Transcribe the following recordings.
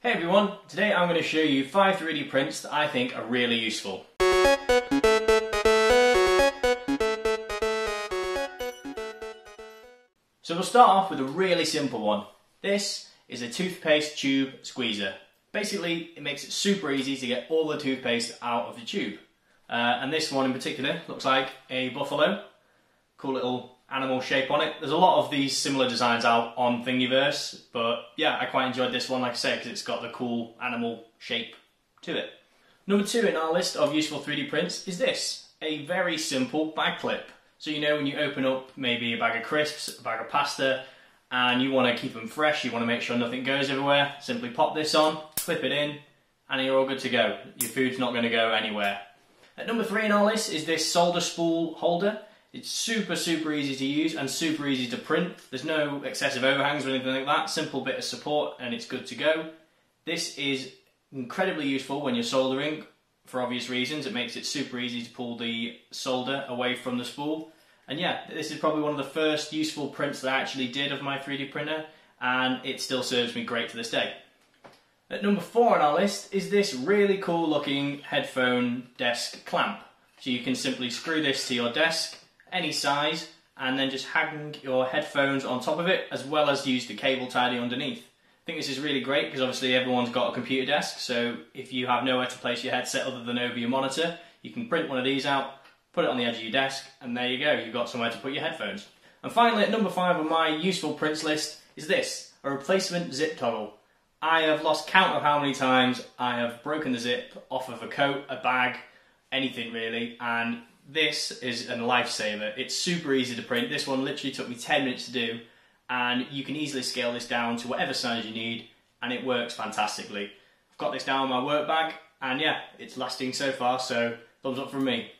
Hey everyone, today I'm going to show you 5 3D prints that I think are really useful. So we'll start off with a really simple one. This is a toothpaste tube squeezer. Basically, it makes it super easy to get all the toothpaste out of the tube. Uh, and this one in particular looks like a buffalo. Cool little animal shape on it. There's a lot of these similar designs out on Thingiverse, but yeah, I quite enjoyed this one, like I say, because it's got the cool animal shape to it. Number two in our list of useful 3D prints is this, a very simple bag clip. So you know when you open up maybe a bag of crisps, a bag of pasta, and you want to keep them fresh, you want to make sure nothing goes everywhere, simply pop this on, clip it in, and you're all good to go. Your food's not going to go anywhere. At number three in our list is this solder spool holder. It's super, super easy to use and super easy to print. There's no excessive overhangs or anything like that. Simple bit of support and it's good to go. This is incredibly useful when you're soldering for obvious reasons. It makes it super easy to pull the solder away from the spool. And yeah, this is probably one of the first useful prints that I actually did of my 3D printer and it still serves me great to this day. At number four on our list is this really cool looking headphone desk clamp. So you can simply screw this to your desk any size, and then just hang your headphones on top of it, as well as use the cable tidy underneath. I think this is really great because obviously everyone's got a computer desk, so if you have nowhere to place your headset other than over your monitor, you can print one of these out, put it on the edge of your desk, and there you go, you've got somewhere to put your headphones. And finally, at number five on my useful prints list is this, a replacement zip toggle. I have lost count of how many times I have broken the zip off of a coat, a bag, anything really, and this is a lifesaver. It's super easy to print. This one literally took me 10 minutes to do and you can easily scale this down to whatever size you need and it works fantastically. I've got this down in my work bag and yeah, it's lasting so far, so thumbs up from me.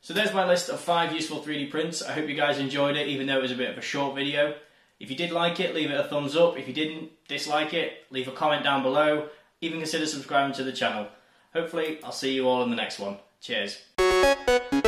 So there's my list of five useful 3D prints. I hope you guys enjoyed it, even though it was a bit of a short video. If you did like it, leave it a thumbs up. If you didn't dislike it, leave a comment down below. Even consider subscribing to the channel. Hopefully, I'll see you all in the next one. Cheers. Thank you.